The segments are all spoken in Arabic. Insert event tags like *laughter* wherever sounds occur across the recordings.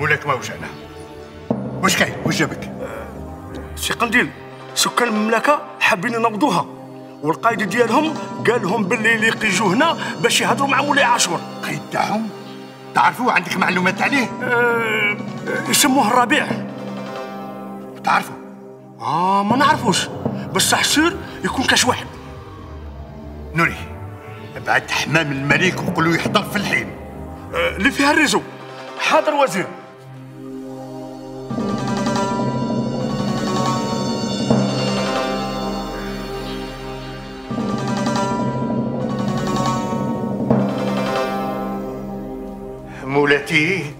مولاك موج أنا وش كاين؟ وش جابك؟ سي قنديل سكان المملكة حابين ينوضوها. والقائد ديالهم قال لهم باللي اللي يجوا هنا باش يهضروا مع مولاي عاشور. قيد تاعهم تعرفوا عندك معلومات عليه؟ أه يسموه الربيع. تعرفوا؟ آه ما نعرفوش. بس حسير يكون كاش واحد. نوري بعد حمام الملك وقول له يحضر في الحين. أه اللي فيها الريزو. حاضر وزير. مولاتي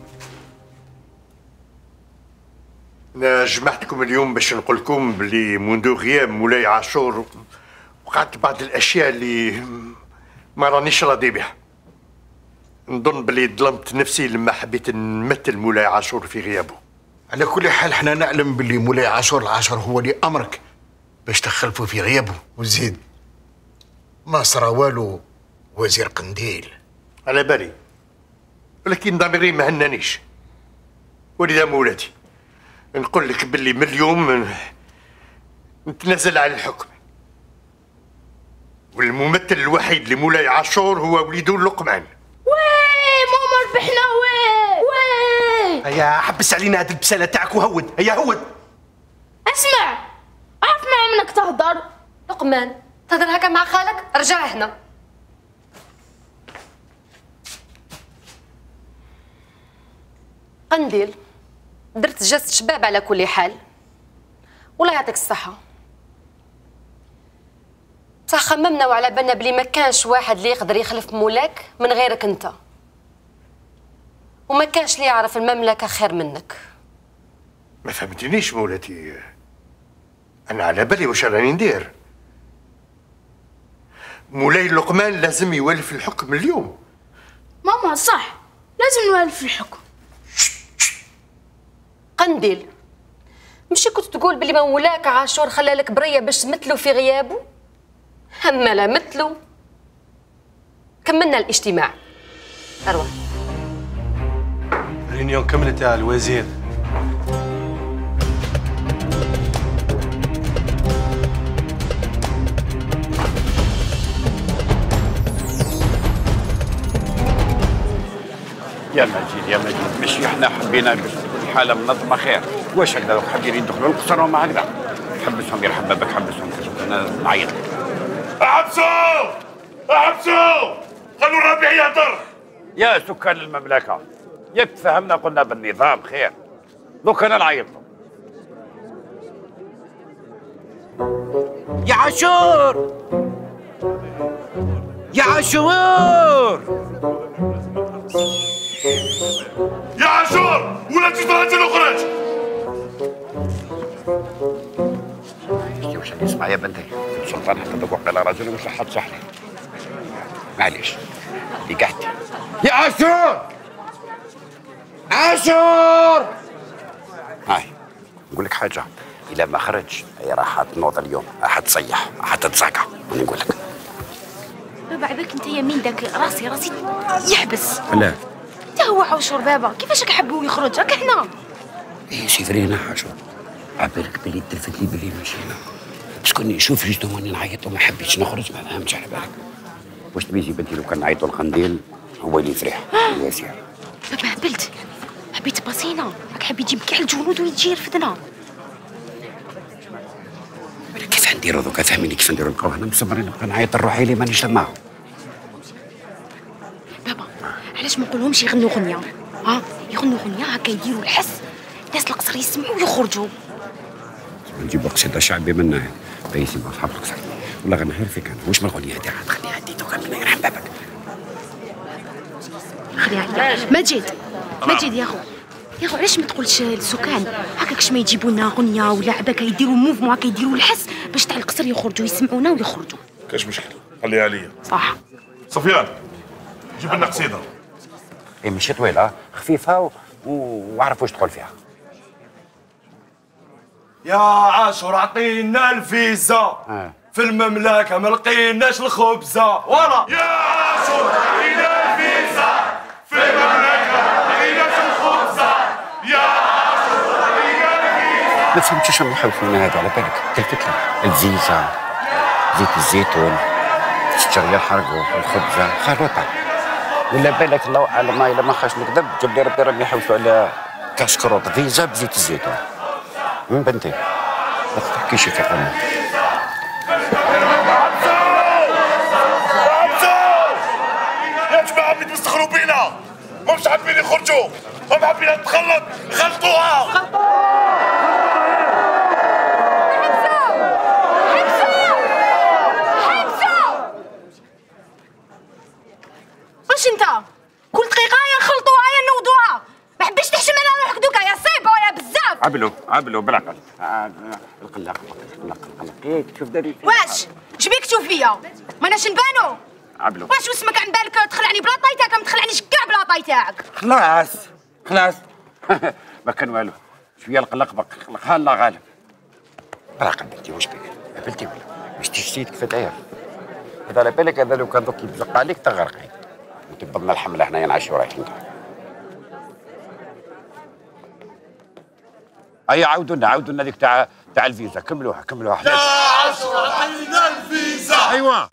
أنا جمعتكم اليوم باش نقول لكم بلي منذ غياب مولاي عاشور وقعت بعض الأشياء اللي ما رانيش راضي بها. نظن بلي ظلمت نفسي لما حبيت نمثل مولاي عاشور في غيابه. على كل حال حنا نعلم باللي مولاي عاشور العاشر هو اللي أمرك باش تخلفوا في غيابه وزيد ما صرا والو وزير قنديل. على بالي. ولكن ضميري ما هنانيش. ولذا مولاتي نقول لك باللي من اليوم نتنازل على الحكم. والممثل الوحيد لمولاي عاشور هو وليدو لقمان. oui ماما ربحنا oui oui. هيا حبس علينا هاد البسالة تاعك وهود. هيا هود. اسمع عارف معي منك تهضر. لقمان تهضر هكا مع خالك؟ رجع هنا. قنديل درت جلسة شباب على كل حال. والله يعطيك الصحة. بصح خممنا وعلى بالنا بلي ما كانش واحد اللي يقدر يخلف مولاك من غيرك انت. وما كانش اللي يعرف المملكة خير منك. ما فهمتنيش مولاتي. أنا على بالي واش راني ندير. مولاي لقمان لازم يولف الحكم اليوم. ماما صح. لازم نوالف الحكم. قنديل. مشي كنت تقول بلي مولاك عاشور خلى لك برية باش تمثلوا في غيابه اما لا مثلوا كملنا الاجتماع. أروح. رينيون كملت يا الوزير يا مجيد يا مجيد. مش إحنا حبينا بس. الحاله منظمه خير. واش هكذا لو يدخلوا القصر وما هكذا؟ حبسهم يرحب بك حبسهم أنا نعيط. احبسوا احبسوا خلوا الربيع يهضر. يا سكان المملكة ياك تفهمنا قلنا بالنظام خير. دوك أنا نعيط. يا عاشور! يا عاشور! عاشور ولا تتراجل وخرج واش اسمع يا بنتي. السلطان حتى دوك على راجل ومش حد صحلي معليش. اللي قعدتي يا عاشور! عاشور! هاي نقول لك حاجة. اذا ما خرج هي راح تنوض اليوم. راح تصيح راح تتزعقع نقول لك. بابا عباك انت يمين داك راسي راسي. يحبس. لا. تا هو عوشور بابا. كيفاش راك حبوا يخرج هكا حنا. إيه سيفرينا حاجة عبالك بلي تلفت لي بلي مشينا شكون يشوف جيتو ماني نعيط وما حبيتش نخرج ما فهمتش على بالك. واش تبيزي بنتي لو كان نعيطوا القنديل؟ هو اللي يفرح. الوزير بابا هبلت حبيت باسينا راك حاب يجيب كاع الجنود ويجي يرفدنا. كيف نديروا دوكا فهميني كيف نديروا نبقاو هنا مصبرين نبقى نعيط لروحي لي مانيش معاهم علاش ما نقولهمش يغنوا غنيه ها؟ يغنوا غنيه هكا يديروا الحس. الناس القصر يسمعوا ويخرجوا. نجيبوا قصيده شعبي منها بيسي مع اصحاب القصر والله غنحير فيك أنا. واش من الغنيه خليها هدي دوكا من يرحم بابك خليها هي مجيد مجيد يا خو يا خو علاش ما تقولش للسكان هكاك ما يجيبوا لنا غنيه ولا عباك يديروا موفمون هكا يديروا الحس باش تاع القصر يخرجوا يسمعونا ويخرجوا. كاش مشكل. خليها عليا. صح. سفيان جيب لنا قصيدة. اي ماشي طويله خفيفة و... واعرف واش تقول فيها. يا عاشور عطينا الفيزا. آه. في المملكة ما لقيناش الخبزة. ورا يا عاشور ما فهمتش شنو يحوسونا هذا على بالك؟ تلفت لي الفيزا زيت الزيتون الشغله الحرق والخبزه خروطه ولا بالك الله اعلم ما إلا ما خاش نكذب جاب لي ربي راهم يحوسوا على كاش كروط فيزا بزيت الزيتون. من بنتي؟ ما تحكيش في قانون يا جماعة اللي تمسخروا بينا ما مش حابين يخرجوا ما حابين نتخلط خلطوها! واش انت. كل دقيقة يا نخلطوها يا نوضوها ما حبيتش تحشم على روحك دوكا يا صيبه يا بزاف. عبلوا عبلوا بالعقل. آه، القلق القلق القلق إيه، شوف داري واش؟ شبيك تشوف فيا؟ ما ناش نبانو عبلوا واش واسمك عن بالك؟ تخلعني بلا طاي تاعك ما تخلعنيش كاع بلا طاي تاعك. خلاص خلاص. *laughs* ما كان والو. شوية القلق بق خلقها الله غالب. راقب بنتي واش بك قبلتي ولا واش تشتيت كيف داير هذا على بالك هذا لو كان دوك يبزق عليك تغرقي وتبضنا الحمله هنايا نعيشوا رايحين أي عاودوا لنا عاودوا لنا ذيك تاع تاع الفيزا. كملوها كملوها. حلال عاشور عطينا الفيزا. ايوا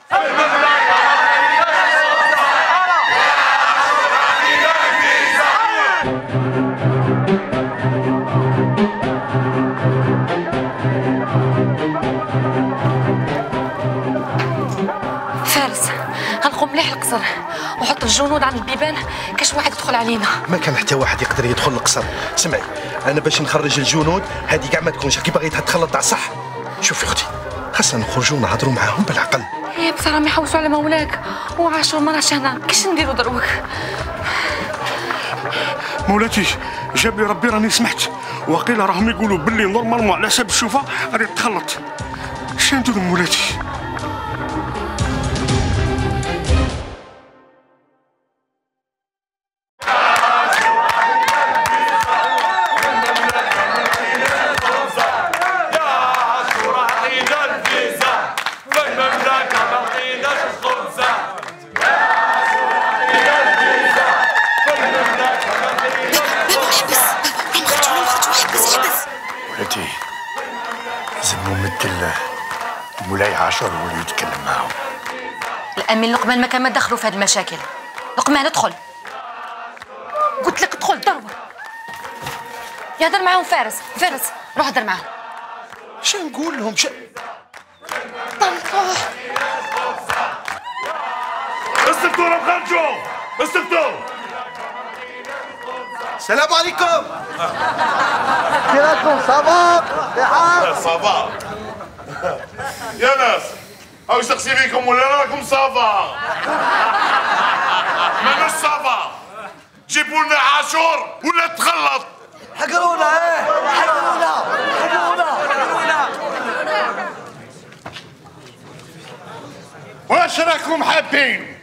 القصر. وحط الجنود عند البيبان كاش واحد يدخل علينا. ما كان حتى واحد يقدر يدخل القصر. سمعي أنا باش نخرج الجنود هذه كاع ما تكونش. كي باغي تخلط تاع صح. شوفي أختي خاصنا نخرجوا نهضروا معاهم بالعقل. يا بصح راهم يحوسوا على مولاك. وعاشور ما راش هنا. كاش نديروا دروك؟ مولاتي جاب لي ربي راني سمعت وقيل راهم يقولوا باللي normalement على حساب الشوفة غادي تخلط شنو نديروا مولاتي؟ الامين لقمان ما كان ما دخلوا في هذه المشاكل. لقمان ادخل. قلت لك ادخل ضربه يهدر معاهم فارس فارس روح هدر معاهم. شو نقول لهم؟ شو؟ طلقوه. استفتوا لهم خرجوا. استفتوا. السلام عليكم. صافا يا ناس. أو شخصي فيكم ولا راكم صافا *laughs* مانوش صافا جيبوا لنا عاشور ولا تخلط. واش راكم حابين؟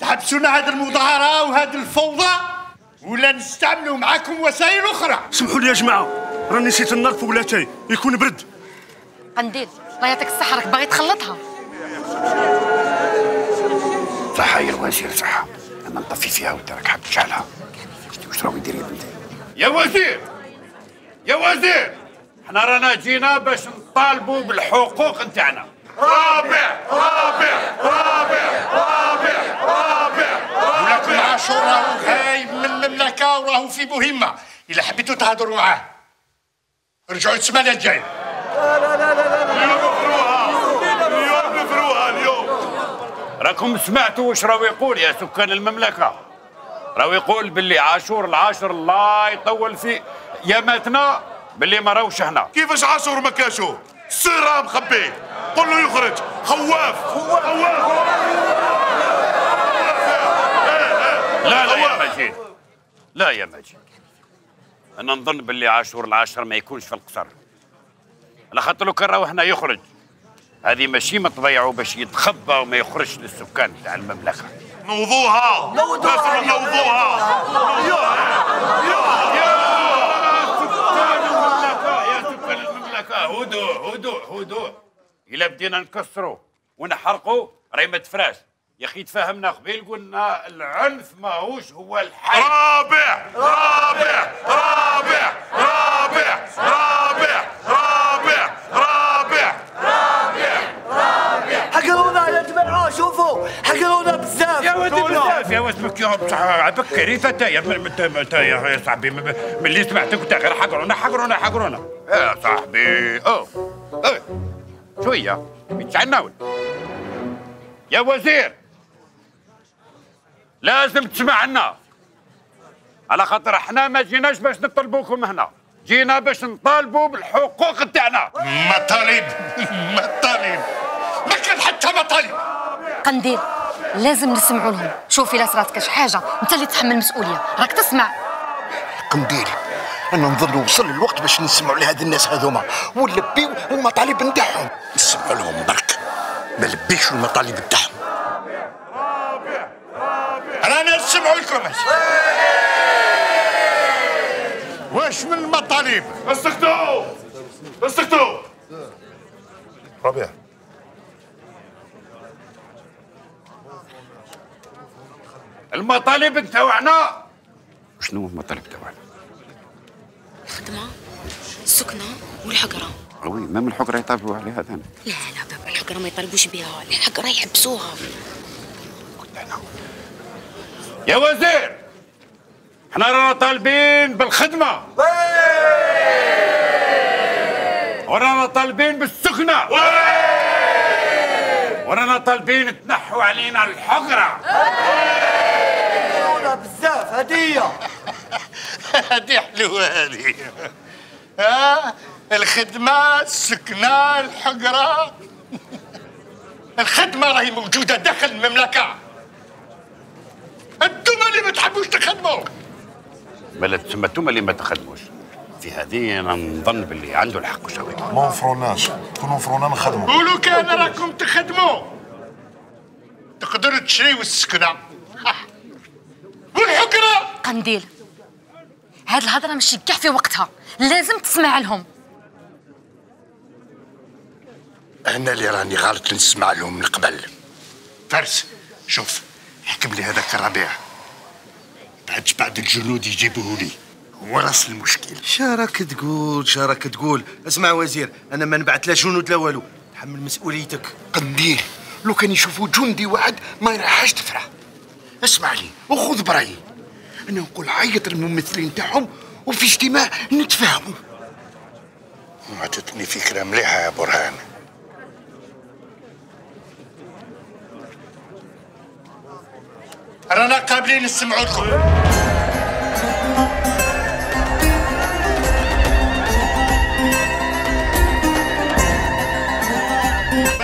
تحبسونا هذه المظاهرة وهذه الفوضى ولا نستعملوا معاكم وسائل أخرى؟ سمحوا لي يا جماعة راني نسيت النار في ولاتي يكون برد. قنديل الله يعطيك الصحة راك باغي تخلطها. صح يا الوزير صح أنا نطفي فيها وأنت راك حاب تشعلها. شتي واش راهو يدير يا بنتي؟ يا وزير! يا وزير! إحنا رانا جينا باش نطالبوا بالحقوق نتاعنا. رابع رابع رابع رابع رابع ولكن عاشور راهو غايب من المملكة وراهو في مهمة. إلا حبيتوا تهضروا معاه. رجعوا السمانة الجاية. اليوم نفروها اليوم. نفروها اليوم راكم سمعتوا واش راهو يقول يا سكان المملكة؟ راهو يقول باللي عاشور العاشر الله يطول في ياماتنا باللي ما راهوش هنا. كيفاش عاشور ما كاشو السيرة مخبي. قل له يخرج. خواف. خواف. لا لا يا مجيد لا يا مجيد أنا نظن باللي عاشور العاشر ما يكونش في القصر. على خاطر لو كان راهو هنا يخرج. هذه ماشي مطبيعه باش يتخبى وما يخرجش للسكان تاع المملكة. نوضوها نوضوها نوضوها يا سكان المملكة هدوء هدوء هدوء. إلا بدينا نكسروا ونحرقوا ريمة فراس. يا أخي تفهمنا قبيل قلنا العنف ماهوش هو الحل. رابع رابع رابع رابع رابع رابع حقرونا بزاف. يا ودي بزاف. يا ودي بك بصح بكري انت يا انت يا صاحبي من اللي سمعتك انت غير حقرونا حقرونا حقرونا يا صاحبي أوه. أوه. شوية. يتعناول يا وزير. لازم تسمعنا. على خاطر إحنا ما جيناش باش نطلبوكم هنا. جينا باش نطالبوا بالحقوق تاعنا. مطالب. مطالب. ما كان حتى مطالب. قنديل. لازم نسمعوا لهم. شوفي لا صرات كاش حاجة. أنت اللي تحمل المسؤوليه راك تسمع. قنديل أنا نظن وصل الوقت باش نسمعوا لهاد الناس هذوما. ونلبيو المطالب نتاعهم. نسمعوا لهم برك. ما لبيش المطالب نتاعهم. رانا نسمعوا لكم. واش من المطالب؟ اسكتوا اسكتوا ربيع. المطالب نتاوعنا شنو المطالب تاعنا الخدمة السكنة والحقرة. وي مام الحقرة يطالبوا عليها ثاني لا لا بابا الحقرة ما يطالبوش بها. الحقرة يحبسوها. يا وزير إحنا رانا طالبين بالخدمة. ورانا طالبين بالسكنة. ورانا طالبين تنحوا علينا الحقرة. هدية. هذه حلوة هذه. ها؟ الخدمة السكنة الحقرة. الخدمة راهي موجودة داخل المملكة. أنتم اللي ما تحبوش تخدموا. بل تسمى أنتم اللي ما تخدموش. في هذه أنا نظن باللي عنده الحق شوي. ما وفروناش كون وفرونا نخدموا قولوا كان راكم تخدموا. تقدروا تشريوا السكنة. *laughs* والحقره قنديل هاد الهضرة ماشي كاع في وقتها لازم تسمع لهم. أنا اللي راني غلط نسمع لهم من قبل. فارس شوف حكم لي هذاك الربيع. بعد بعد الجنود يجيبوه لي. هو راس المشكل. شارك تقول شارك تقول. اسمع وزير أنا ما نبعث لا جنود لا والو. تحمل مسؤوليتك. قنديل لو كان يشوفوا جندي واحد ما يريحش تفرح. اسمع لي وخذ برأيي. أنا نقول عيط الممثلين تاعهم وفي اجتماع نتفاهموا. عطتني فكرة مليحة يا برهان. رانا قابلين نسمعوا لكم.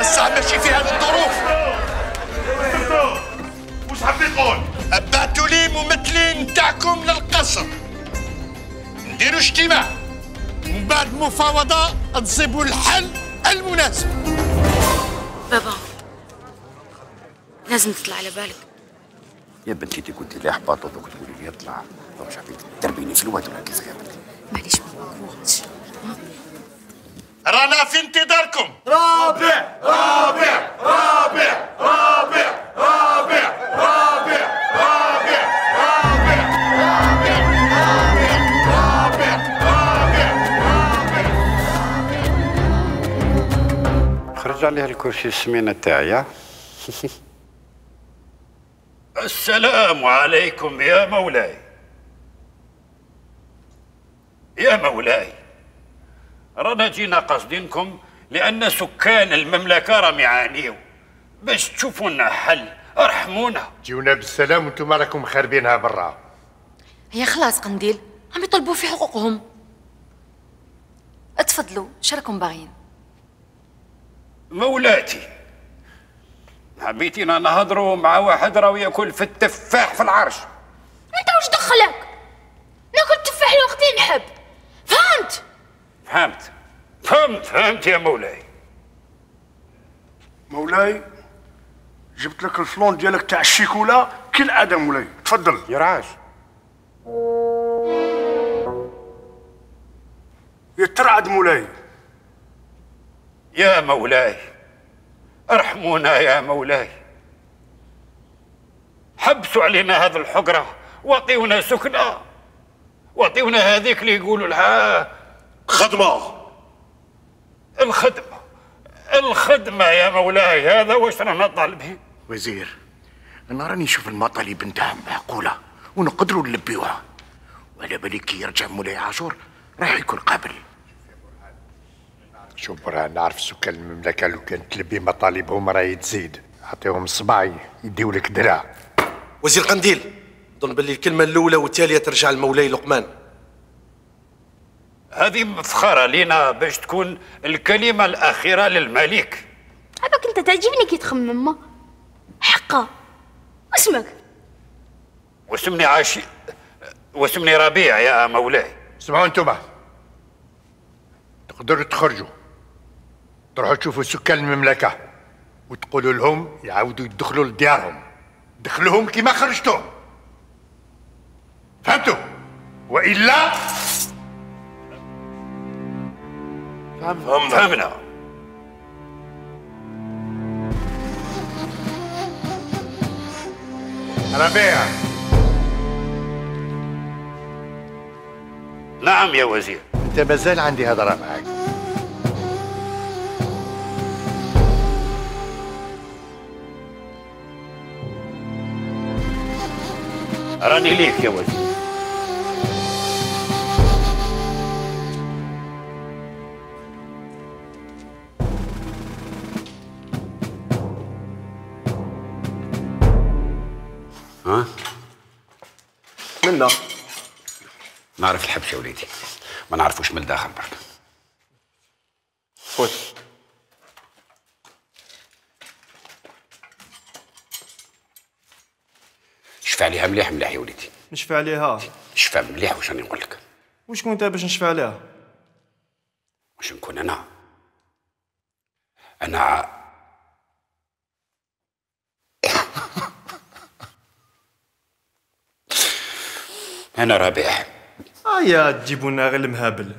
بس ماشي في هذه الظروف. يقول أبعتوا لي ممثلين تاعكم للقصر. نديروا اجتماع. من بعد مفاوضة تصيبوا الحل المناسب. بابا لازم تطلع على بالك. يا بنتي انت قلتي لي احباط وذوك تقولي لي اطلع واش حبيت تربيني في الواد ولا كيف يا بنتي؟ معليش بابا كوراج رانا في انتظاركم. رابع رابع رابع رابع. خرج عليه الكرسي السمينة تاعي *laughs* السلام عليكم يا مولاي. يا مولاي رانا جينا قاصدينكم لأن سكان المملكة راهم يعانيوا باش تشوفوا لنا حل ارحمونا. جيونا بالسلام وأنتم راكم خاربينها برا. هي خلاص قنديل عم يطلبوا في حقوقهم. اتفضلوا شراكم باغيين مولاتي. حبيتينا نهضروا مع واحد راهو ياكل في التفاح في العرش. انت واش دخلك؟ ناكل تفاح لوقتي نحب. فهمت؟ فهمت. فهمت فهمت يا مولاي. مولاي جبت لك الفلون ديالك تاع الشيكولا كالعاده مولاي. تفضل. يرعاش يترعد مولاي. يا مولاي أرحمونا يا مولاي. حبسوا علينا هذه الحقرة وأعطيونا سكنة. وأعطيونا هذيك اللي يقولوا لها خدمة. الخدمة. الخدمة يا مولاي هذا واش رانا طالبين؟ وزير أنا راني نشوف المطالب نتاعهم معقولة ونقدروا نلبيوها. وعلى بالي كي يرجع مولاي عاشور راح يكون قابل. شوف برهان نعرف سكان المملكة لو كانت تلبي مطالبهم راهي تزيد عطيهم صباعي يديو لك دراع. وزير قنديل اظن باللي الكلمة الأولى والتالية ترجع لمولاي لقمان. هذه مفخرة لينا باش تكون الكلمة الأخيرة للملك. هذاك انت تعجبني كي تخمم ما حقا. اسمك؟ واسمني عاشي واسمني ربيع يا مولاي. اسمعوا أنتم تقدروا تخرجوا. تروحوا تشوفوا سكان المملكة وتقولوا لهم يعاودوا يدخلوا لديارهم. دخلوهم كما خرجتوهم. فهمتوا؟ وإلا فهمنا. ربيع. نعم يا وزير. أنت مازال عندي هضرة معك راني ليك يا وزير ها؟ منا نعرف الحبس يا وليدي. ما نعرفوش من الداخل برك. شفع عليها مليح مليح يا وليدي. نشفع عليها شفع مليح واش راني نقول لك وشكون انت باش نشفع عليها واش نكون أنا؟ أنا *coughs* أنا ربيع. آه يا تجيبوا لنا غير المهابل.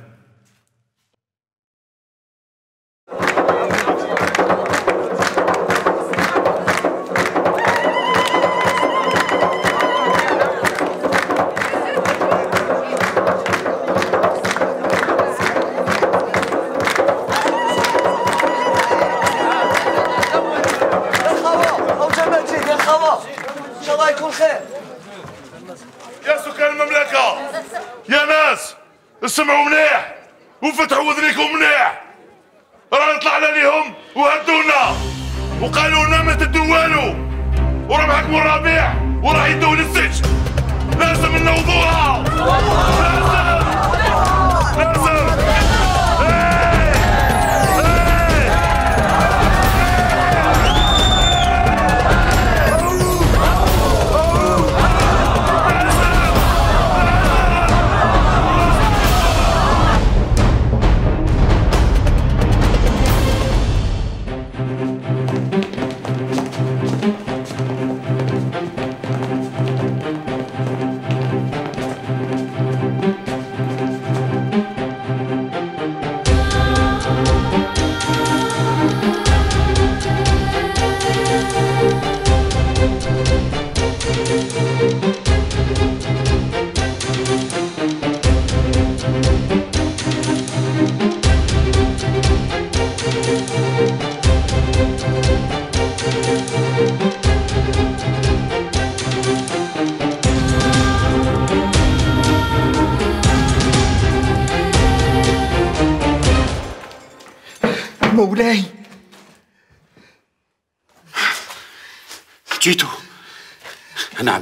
وفتحوا وذنيكم مليح رانا طلعنا ليهم وهدونا. وقالوا لنا ما تدوا والو. وراه الربيع وراح يدوا للسجن. لازم نوضوها.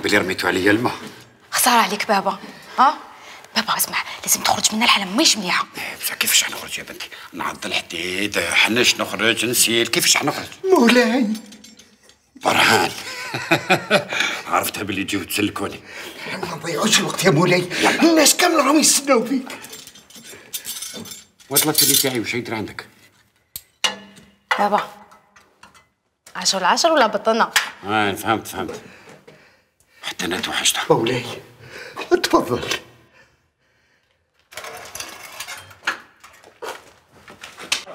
أنا عم بالي رميتوا علي الماء. خسارة عليك بابا. ها؟ بابا اسمع لازم تخرج من الحالة ماهيش مليحة. بصح كيفاش حنخرج يا بنتي؟ نعض الحديد حناش نخرج نسيل كيفاش حنخرج مولاي. برهان *laughs* عرفتها باللي تجيو تسلكوني. ما نضيعوش الوقت يا مولاي. الناس كامل راهم يستناو فيك. وطلبت لي تاعي وش يدير عندك؟ بابا عشر العشر ولا بطلنا آه فهمت فهمت. حتى أنا توحشت مولاي تفضل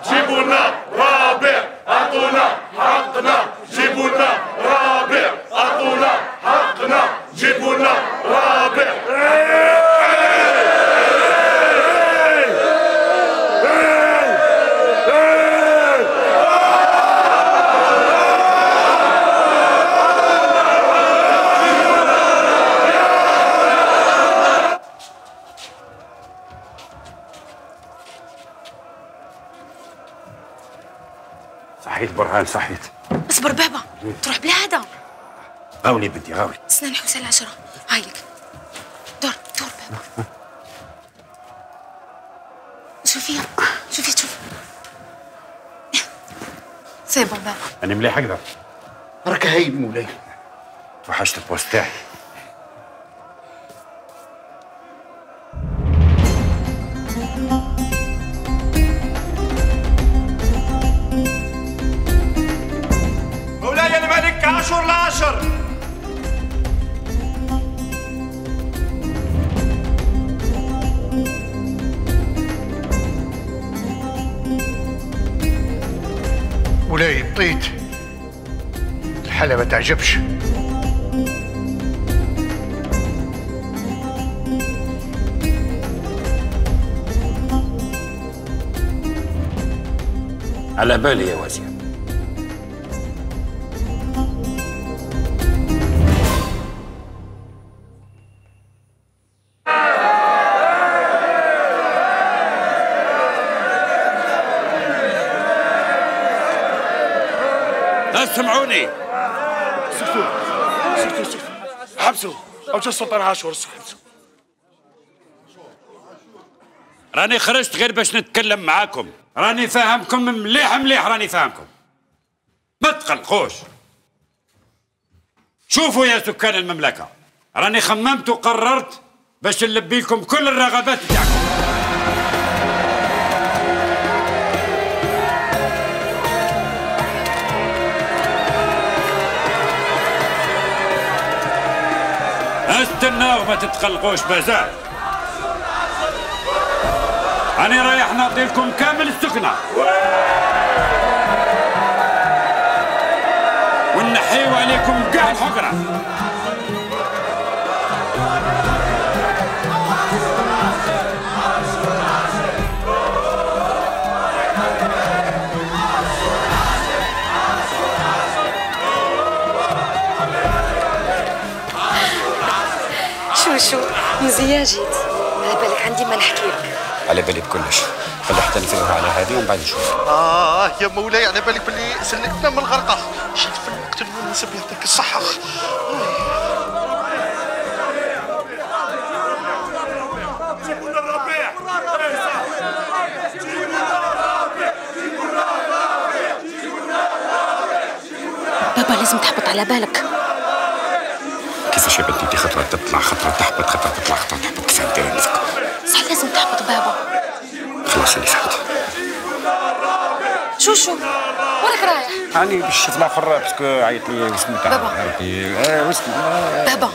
جيبوا لنا رابع اعطونا حقنا جيبوا لنا رابع اعطونا حقنا برهان صحيت. اصبر بابا تروح بلا هذا. غاولي بنتي غاولي نحوس على العشرة. هاي لك دور دور بابا. شوفي شوفي شوف سي بون بابا. أنا مليح هكذا راك هاي مولاي توحشت البوست تاعي. مولاي الملك عاشور العاشر مولاي طيت. الحالة ما تعجبش. على بالي يا وزير. اوجه السلطان عاشور حبسوا راني خرجت غير باش نتكلم معاكم. راني فاهمكم مليح مليح راني فاهمكم. ما تقلقوش. شوفوا يا سكان المملكة. راني خممت وقررت باش نلبي لكم كل الرغبات بتاعكم. استناو ما تتقلقوش بزاف. أنا رايح نعطي لكم كامل السكنة. ونحيو عليكم كاع الحقرة. مزيان جيت. على بالك عندي ما نحكي لك. على بالي بكلش خلي حتى نفيقوا على هذه ومن بعد نشوف. آه يا مولاي على بالك باللي سلكتنا من الغرقة. جيت في الوقت المناسب يعطيك الصحة. بابا لازم تحبط على بالك. كيفاش يا بنتي دي خطرة تطلع خطرة تحبط خطرة تطلع خطرة تحبط كيف داير نفك صح لازم تحبط بابا. خلاص اللي فات شو شو؟ وراك رايح؟ هاني باش الشيخ الآخر باسكو عيط لي تاع بابا. آه، آه. بابا.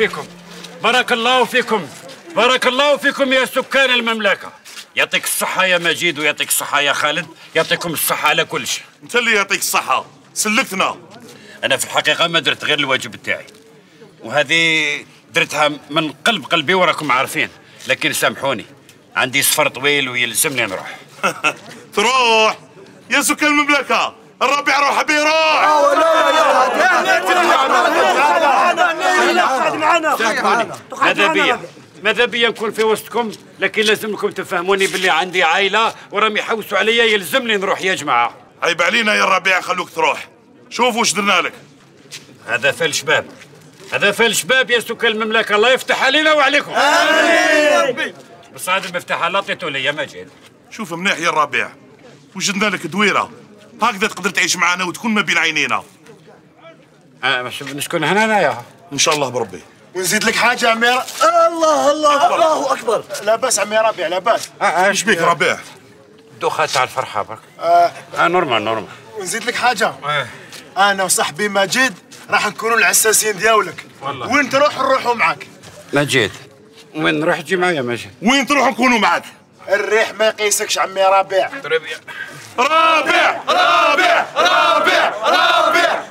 فيكم. بارك الله فيكم. بارك الله فيكم يا سكان المملكة. يعطيك الصحة يا مجيد ويعطيك الصحة يا خالد. يعطيكم الصحة على كل شيء. أنت اللي يعطيك الصحة. سلكتنا أنا في الحقيقة ما درت غير الواجب بتاعي. وهذه درتها من قلب قلبي وراكم عارفين. لكن سامحوني. عندي سفر طويل ويلزمني نروح. *laughs* تروح. يا سكان المملكة. الربيع روح بيروح سامحوني ماذا بيا ماذا بيا نكون في وسطكم؟ لكن لازمكم تفهموني باللي عندي عائلة وراهم يحوسوا عليا يلزمني نروح يا جماعة. عيب علينا يا الربيع خلوك تروح. شوف وش درنا لك. هذا فال شباب هذا فال شباب يا سكان المملكة. الله يفتح علينا وعليكم. آمين. بس هذا المفتاح لا عطيته لي يا مجيد. شوف منيح يا الربيع. وجدنا لك دويرة؟ هكذا تقدر تعيش معنا وتكون ما بين عينينا. آه مش نسكن هنا أنا يا. إن شاء الله بربي. ونزيد لك حاجة يا عمير الله الله الله أكبر. لا بأس عمي ربيع لا بأس. إيش بيك ربيع؟ الدوخة تاع الفرحة برك. آه. normal normal. ونزيد لك حاجة؟ آه. أنا وصاحبي مجيد راح نكونوا العساسين دياولك والله. وين تروح نروحوا معاك؟ مجيد وين نروح تجي معايا مجيد وين تروح نكونوا معاك؟ الريح ما يقيسكش عمي رابع رابع رابع رابع رابع رابع,